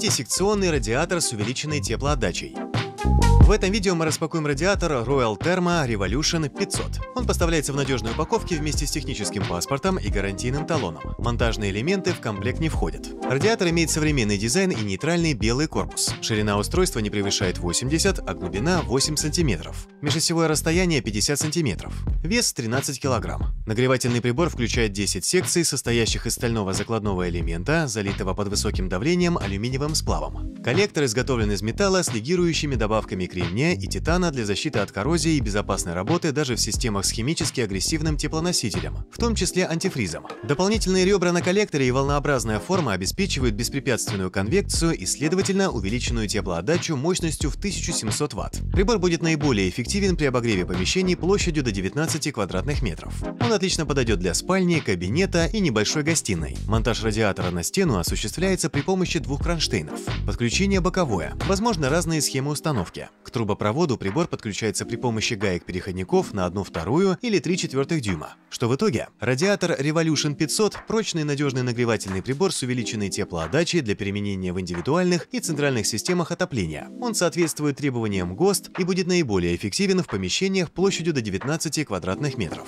Пятисекционный радиатор с увеличенной теплоотдачей. В этом видео мы распакуем радиатор Royal Thermo Revolution 500. Он поставляется в надежной упаковке вместе с техническим паспортом и гарантийным талоном. Монтажные элементы в комплект не входят. Радиатор имеет современный дизайн и нейтральный белый корпус. Ширина устройства не превышает 80, а глубина 8 см. Межосевое расстояние 50 см. Вес 13 кг. Нагревательный прибор включает 10 секций, состоящих из стального закладного элемента, залитого под высоким давлением алюминиевым сплавом. Коллектор изготовлен из металла с легирующими добавками кремния и титана для защиты от коррозии и безопасной работы даже в системах с химически агрессивным теплоносителем, в том числе антифризом. Дополнительные ребра на коллекторе и волнообразная форма обеспечивают беспрепятственную конвекцию и, следовательно, увеличенную теплоотдачу мощностью в 1700 Вт. Прибор будет наиболее эффективен при обогреве помещений площадью до 19 квадратных метров. Он отлично подойдет для спальни, кабинета и небольшой гостиной. Монтаж радиатора на стену осуществляется при помощи двух кронштейнов. Подключение боковое. Возможно разные схемы установки. К трубопроводу прибор подключается при помощи гаек-переходников на 1 вторую или 3 четвертых дюйма. Что в итоге? Радиатор Revolution 500 – прочный надежный нагревательный прибор с увеличенной теплоотдачей для применения в индивидуальных и центральных системах отопления. Он соответствует требованиям ГОСТ и будет наиболее эффективен в помещениях площадью до 19 квадратных метров.